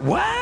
What?